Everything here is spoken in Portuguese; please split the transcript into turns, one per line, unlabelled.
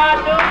Obrigado.